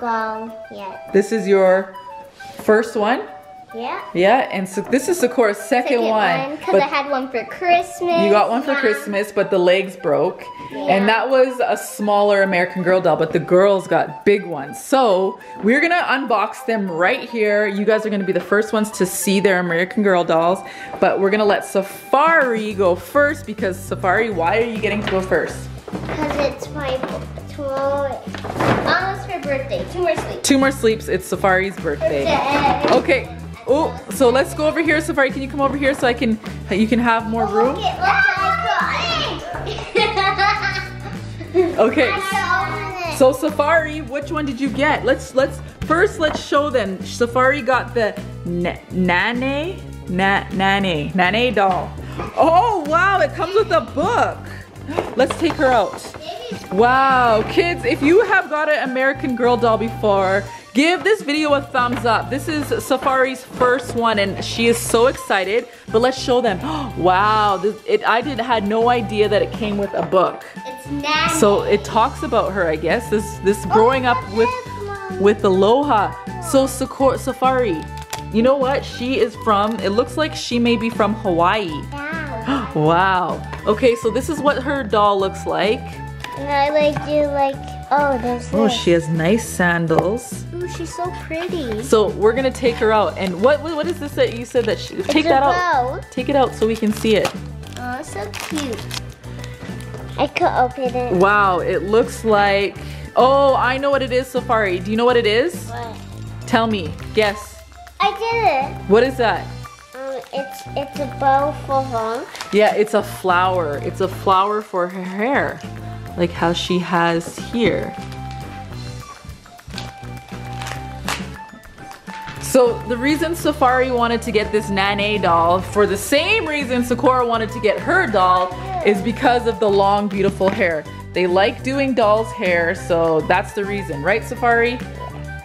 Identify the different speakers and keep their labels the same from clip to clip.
Speaker 1: um yet.
Speaker 2: This is your first one?
Speaker 1: Yeah.
Speaker 2: Yeah, and so this is Sekora's second, one.
Speaker 1: Because I had one for Christmas.
Speaker 2: you got one for
Speaker 1: yeah.
Speaker 2: Christmas, but the legs broke.
Speaker 1: Yeah.
Speaker 2: And that was a smaller American Girl doll, but the girls got big ones. So we're gonna unbox them right here. You guys are gonna be the first ones to see their American Girl dolls, but we're gonna let Sefari go first because Sefari, why are you getting to go first?
Speaker 1: Because it's my tomorrow. Birthday. Two more sleeps.
Speaker 2: Two more sleeps, it's Sefari's birthday.
Speaker 1: Birthday.
Speaker 2: Okay. Oh, so let's go over here. Sefari, can you come over here so I can, you can have more oh, room?
Speaker 1: Okay,
Speaker 2: Okay. So Sefari, which one did you get? Let's let's first let's show them. Sefari got the Nane Na Nane Nane doll. Oh wow, it comes with a book. Let's take her out. Wow, kids, if you have got an American Girl doll before, give this video a thumbs up. This is Sefari's first one and she is so excited, but let's show them. Wow, this, it, I did had no idea that it came with a book. So it talks about her, I guess. This this growing up with with Aloha. So Sefari. You know what? She is from it looks like she may be from Hawaii.
Speaker 1: Wow.
Speaker 2: Wow. Okay, so this is what her doll looks like.
Speaker 1: And I like do like oh there's
Speaker 2: Oh,
Speaker 1: this.
Speaker 2: she has nice sandals.
Speaker 1: Ooh, she's so pretty.
Speaker 2: So we're gonna take her out. And what what is this that you said that she take that out? Take it out so we can see it.
Speaker 1: Oh, so cute. I could open it.
Speaker 2: Wow, it looks like Oh, I know what it is, Sefari. Do you know what it is?
Speaker 1: What?
Speaker 2: Tell me. Guess.
Speaker 1: I did it.
Speaker 2: What is that?
Speaker 1: It's it's a bow for her.
Speaker 2: Yeah, it's a flower. It's a flower for her hair. Like how she has here. So the reason Sefari wanted to get this Nane doll, for the same reason Sekora wanted to get her doll, is because of the long, beautiful hair. They like doing dolls' hair, so that's the reason, right, Sefari?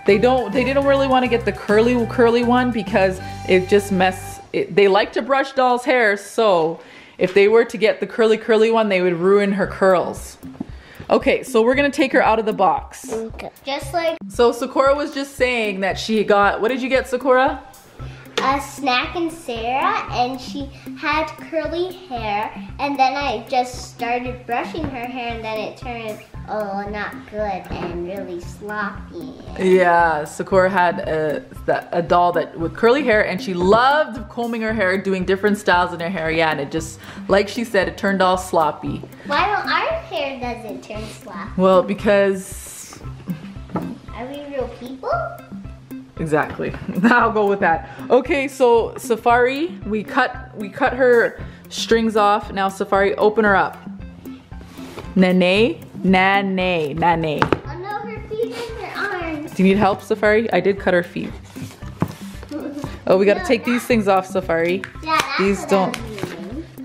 Speaker 2: They don't. They didn't really want to get the curly, curly one because it just mess. It, they like to brush dolls' hair, so if they were to get the curly, curly one, they would ruin her curls. Okay, so we're gonna take her out of the box.
Speaker 1: Okay. Just like
Speaker 2: So Sekora was just saying that she got. What did you get, Sekora?
Speaker 1: a snack and Sarah, and she had curly hair, and then I just started brushing her hair, and then it turned oh not good and really sloppy.
Speaker 2: Yeah, Sekora had a, a doll that with curly hair, and she loved combing her hair, doing different styles in her hair. Yeah, and it just, like she said, it turned all sloppy.
Speaker 1: Why don't our hair doesn't turn sloppy?
Speaker 2: Well, because
Speaker 1: Are we real people?
Speaker 2: exactly. I'll go with that. Okay, so Sefari, we cut we cut her strings off. Now Sefari, open her up. Nane, nane, nane.
Speaker 1: Oh no, her feet and her arms.
Speaker 2: Do you need help, Sefari? I did cut her feet. Oh, we gotta
Speaker 1: No,
Speaker 2: take these things off, Sefari.
Speaker 1: Yeah,
Speaker 2: These don't-.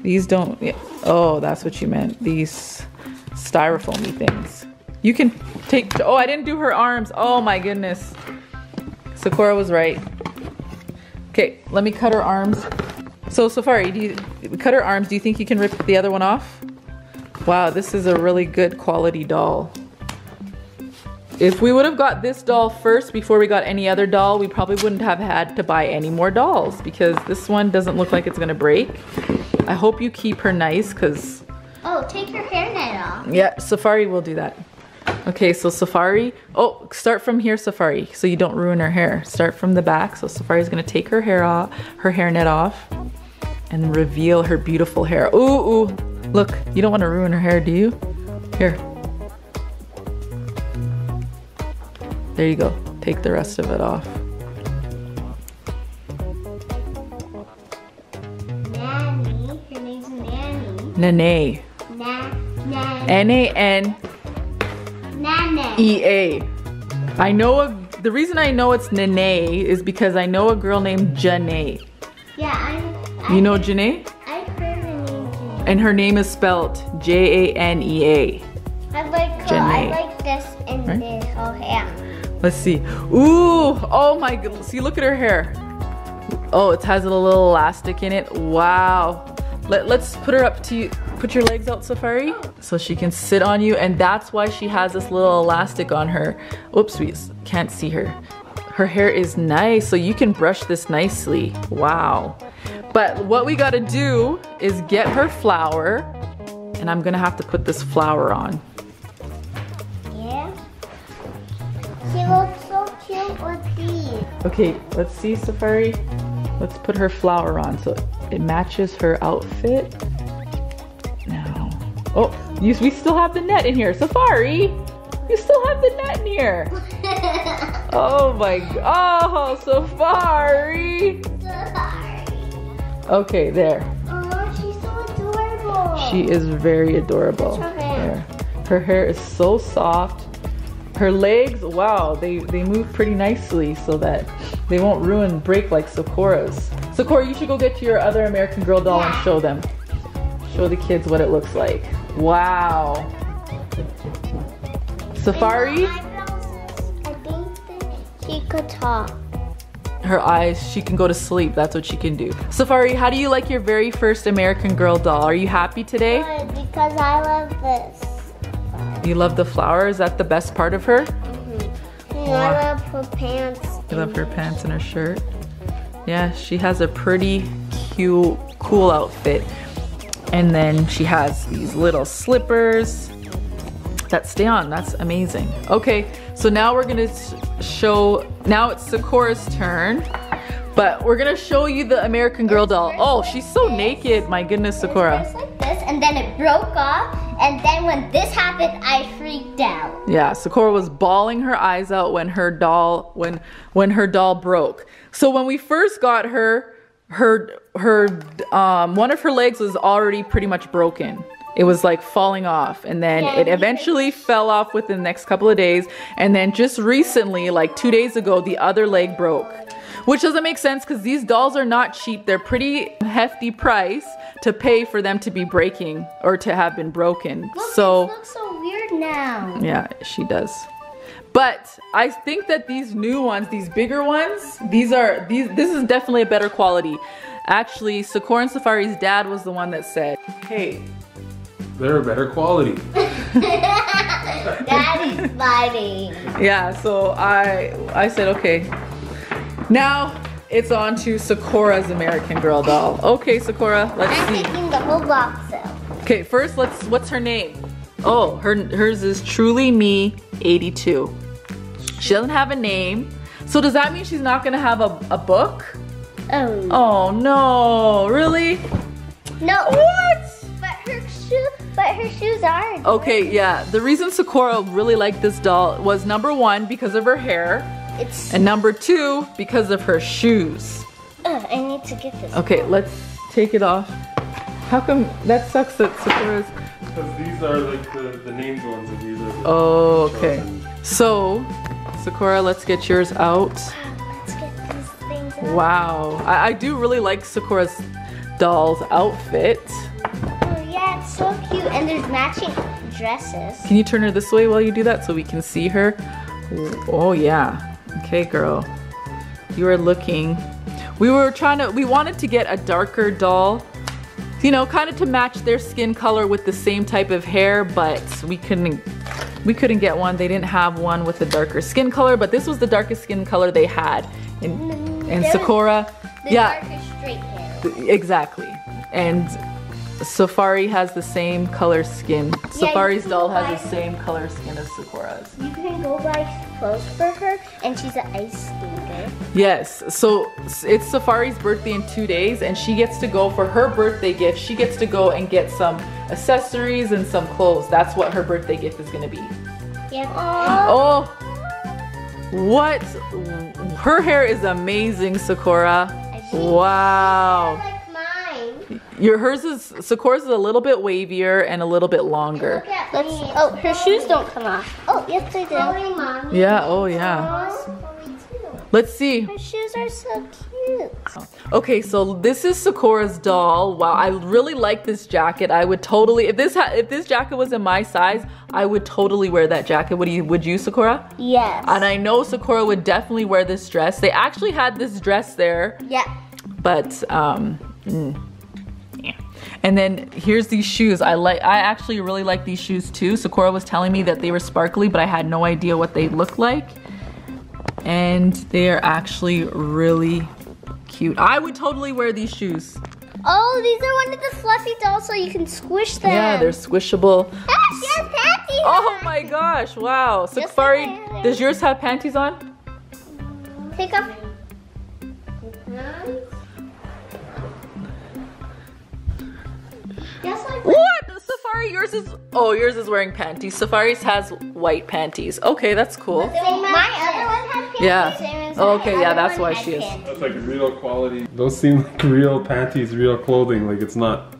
Speaker 2: These don't, yeah. oh, that's what you meant. These styrofoamy things. You can take, oh, I didn't do her arms. Oh my goodness. Sekora was right. Okay, let me cut her arms. So Sefari, do you cut her arms? Do you think you can rip the other one off? Wow, this is a really good quality doll. If we would have got this doll first before we got any other doll, we probably wouldn't have had to buy any more dolls because this one doesn't look like it's gonna break. I hope you keep her nice because,
Speaker 1: Oh, take her hairnet off.
Speaker 2: yeah, Sefari will do that. Okay, so Sefari, oh, start from here, Sefari, so you don't ruin her hair. Start from the back. So Sefari's gonna take her hair off, her hairnet off, and reveal her beautiful hair. Ooh, ooh, look, you don't wanna ruin her hair, do you? Here. There you go. Take the rest of it off.
Speaker 1: Nanny. Her name's Nanny.
Speaker 2: Nene.
Speaker 1: Na, na,
Speaker 2: N-A-N. E-A. I know a, the reason I know it's Nene is because I know a girl named Janae.
Speaker 1: Yeah, I'm.
Speaker 2: You know Janae? And her name is spelled J-A-N-E-A.
Speaker 1: I like. Uh, I like this and
Speaker 2: Right?
Speaker 1: this. Oh yeah.
Speaker 2: Let's see. Ooh, oh my goodness. See, look at her hair. Oh, it has a little elastic in it. Wow. Let, let's put her up to you. put your legs out, Sefari? So she can sit on you, and that's why she has this little elastic on her. Oops, we can't see her. Her hair is nice, so you can brush this nicely. Wow. But what we gotta do is get her flower, and I'm gonna have to put this flower on.
Speaker 1: Yeah. She looks so cute with these.
Speaker 2: Okay, let's see, Sefari. Let's put her flower on so it matches her outfit. Now, oh, you, we still have the net in here. Sefari, you still have the net in here. Oh my, oh,
Speaker 1: Sefari.
Speaker 2: Okay, there.
Speaker 1: Oh, she's so adorable.
Speaker 2: She is very adorable.
Speaker 1: Her hair.
Speaker 2: Her hair is so soft. Her legs, wow, they, they move pretty nicely so that they won't ruin, break like Sekora's. Sekora, you should go get to your other American Girl doll and show them. Show the kids what it looks like. Wow. Sefari,
Speaker 1: And the eyebrows, I think that she could talk.
Speaker 2: Her eyes, she can go to sleep. That's what she can do. Sefari, how do you like your very first American Girl doll? Are you happy today?
Speaker 1: Good, because I love this.
Speaker 2: You love the flower? Is that the best part of her? Mm-hmm.
Speaker 1: And I love her pants.
Speaker 2: You love her pants and her shirt. Yeah, she has a pretty cute, cool outfit. And then she has these little slippers that stay on. That's amazing. Okay, so now we're gonna show, now it's Sekora's turn. But we're gonna show you the American Girl doll. Oh, she's so naked. My goodness,
Speaker 1: Sekora. Like this, and then it broke off. And then when this happened, I freaked out.
Speaker 2: Yeah, Sekora was bawling her eyes out when her doll when when her doll broke. So when we first got her, her her um, one of her legs was already pretty much broken. It was like falling off, and then
Speaker 1: Yeah,
Speaker 2: it eventually fell off within the next couple of days. And then just recently, like two days ago, the other leg broke, which doesn't make sense because these dolls are not cheap. They're pretty hefty price to pay for them to be breaking or to have been broken.
Speaker 1: Look,
Speaker 2: so.
Speaker 1: looks so weird now.
Speaker 2: Yeah, she does. But I think that these new ones, these bigger ones, these are these this is definitely a better quality. Actually, Sekora and Sefari's dad was the one that said, "Hey,
Speaker 3: They're a better quality.
Speaker 1: Daddy's fighting.
Speaker 2: yeah." So I I said, "Okay." Now it's on to Sekora's American Girl doll. Okay, Sekora, let's
Speaker 1: I'm
Speaker 2: see.
Speaker 1: taking the whole box out.
Speaker 2: Okay, first let's what's her name? Oh, her hers is Truly Me 82. She doesn't have a name. So does that mean she's not gonna have a, a book?
Speaker 1: Oh.
Speaker 2: Oh no, really?
Speaker 1: No.
Speaker 2: What?
Speaker 1: But her shoe, but her shoes are.
Speaker 2: Okay, yeah. The reason Sekora really liked this doll was number one, because of her hair,
Speaker 1: It's.
Speaker 2: and number two, because of her shoes.
Speaker 1: Ugh, I need to get this.
Speaker 2: Okay, let's take it off. How come that sucks that Sekora's
Speaker 3: Because these are like the, the named ones and these are the
Speaker 2: Oh, okay.
Speaker 3: chosen.
Speaker 2: So, Sekora, let's get yours out.
Speaker 1: Let's get these things out.
Speaker 2: Wow. I, I do really like Sekora's doll's outfit.
Speaker 1: It's so cute, and there's matching dresses.
Speaker 2: Can you turn her this way while you do that so we can see her? Oh yeah. Okay, girl. You are looking. We were trying to we wanted to get a darker doll. You know, kind of to match their skin color with the same type of hair, but we couldn't we couldn't get one. They didn't have one with a darker skin color, but this was the darkest skin color they had. And
Speaker 1: mm, and
Speaker 2: Sekora
Speaker 1: The
Speaker 2: yeah,
Speaker 1: darker straight hair.
Speaker 2: exactly. And Sefari has the same color skin.
Speaker 1: Sefari's
Speaker 2: doll has the same color skin as Sekora's.
Speaker 1: You can go buy clothes for her, and she's an ice skater.
Speaker 2: Yes, so it's Sefari's birthday in two days, and she gets to go for her birthday gift. She gets to go and get some accessories and some clothes. That's what her birthday gift is gonna be.
Speaker 1: Yeah.
Speaker 2: Oh, what? Her hair is amazing, Sekora. Wow.
Speaker 1: Like mine.
Speaker 2: Your hers is Sekora's is a little bit wavier and a little bit longer.
Speaker 1: Let's. Oh, her shoes don't come off. Oh, yes they do.
Speaker 2: Yeah. Oh yeah. Let's see.
Speaker 1: Her shoes are so cute.
Speaker 2: Okay, so this is Sekora's doll. Wow, I really like this jacket. I would totally, if this ha- if this jacket was in my size, I would totally wear that jacket. Would you? Would you, Sekora?
Speaker 1: Yes.
Speaker 2: And I know Sekora would definitely wear this dress. They actually had this dress there,
Speaker 1: Yeah.
Speaker 2: but um, mm, yeah. And then here's these shoes. I like I actually really like these shoes too. Sekora was telling me that they were sparkly, but I had no idea what they looked like. And they are actually really cute. I would totally wear these shoes.
Speaker 1: Oh, these are one of the fluffy dolls so you can squish them.
Speaker 2: Yeah, they're squishable.
Speaker 1: Ah, she has panties
Speaker 2: Oh
Speaker 1: on.
Speaker 2: my gosh, wow. Sefari,
Speaker 1: like
Speaker 2: does yours have panties on?
Speaker 1: Take off. Just like
Speaker 2: What? Sefari, yours is, oh, yours is wearing panties. Sefari's has white panties. Okay, that's cool.
Speaker 1: my other one has panties.
Speaker 2: Yeah. Oh, okay, yeah, that's why
Speaker 1: has
Speaker 2: she is.
Speaker 1: panties.
Speaker 3: That's like real quality. Those seem like real panties, real clothing. Like it's not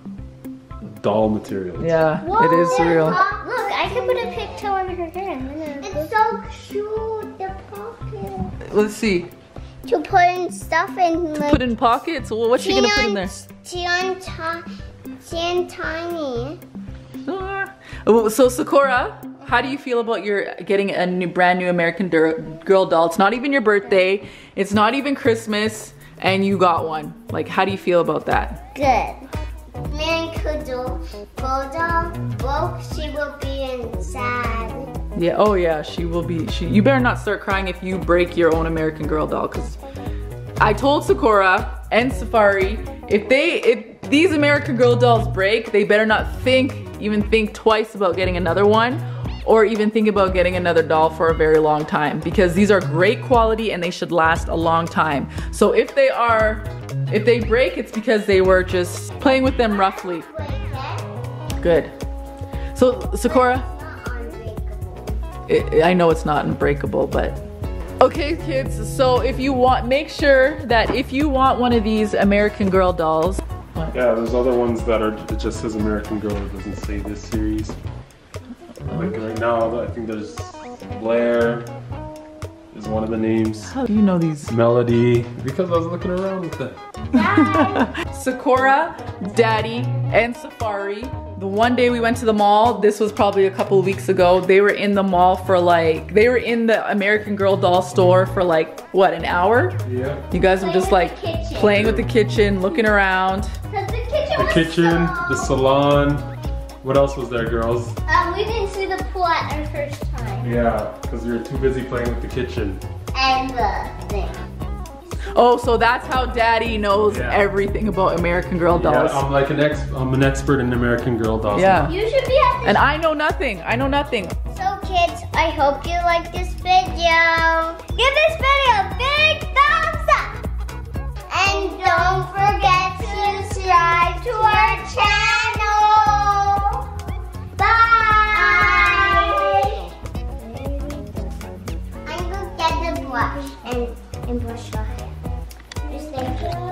Speaker 3: doll material.
Speaker 2: Yeah,
Speaker 1: Whoa,
Speaker 2: it is real.
Speaker 1: pop- Look, I can put a pigtail on her hair. It's so cute, the pocket.
Speaker 2: Let's see.
Speaker 1: To put in stuff in like.
Speaker 2: Put in pockets? Well, what's she gonna put in there?
Speaker 1: Tian, tian tiny.
Speaker 2: Ah. Oh, So Sekora, how do you feel about your getting a new, brand new American Girl doll? It's not even your birthday. It's not even Christmas, and you got one. Like, how do you feel about that?
Speaker 1: Good. Man could do Bulldog. Well, she will be inside.
Speaker 2: Yeah. Oh yeah. She will be. She. You better not start crying if you break your own American Girl doll, because I told Sekora and Sefari if they if these American Girl dolls break, they better not think even think twice about getting another one. Or even think about getting another doll for a very long time because these are great quality and they should last a long time. So if they are, if they break, it's because they were just playing with them roughly. Good. So Sekora,
Speaker 1: Not unbreakable.
Speaker 2: I I know it's not unbreakable, but okay, kids. So if you want, make sure that if you want one of these American Girl dolls,
Speaker 3: Yeah, there's other ones that are it just says American Girl. It doesn't say this series. Like right now, I think there's Blair is one of the names.
Speaker 2: how do you know these?
Speaker 3: Melody, because I was looking around with them.
Speaker 2: Sekora, Daddy, and Sefari. The one day we went to the mall, this was probably a couple of weeks ago, they were in the mall for like, they were in the American Girl doll store for like, what, an hour?
Speaker 3: Yeah.
Speaker 2: You guys were just like playing with the kitchen, looking around.
Speaker 1: The kitchen
Speaker 3: The kitchen,
Speaker 1: so...
Speaker 3: the salon. What else was there, girls?
Speaker 1: Um, we didn't see the pool at our first time.
Speaker 3: Yeah, because we were too busy playing with the kitchen.
Speaker 1: And the thing.
Speaker 2: Oh, so that's how Daddy knows
Speaker 3: Yeah.
Speaker 2: everything about American Girl dolls.
Speaker 3: Yeah, I'm like an ex. I'm an expert in American Girl dolls.
Speaker 2: Yeah.
Speaker 1: You should be at
Speaker 2: And I know nothing. I know nothing.
Speaker 1: So kids, I hope you like this video. Give this video a big thumbs up. And don't forget to subscribe to our channel. Bye. I'm gonna get the brush and, and brush your hair. Thank you.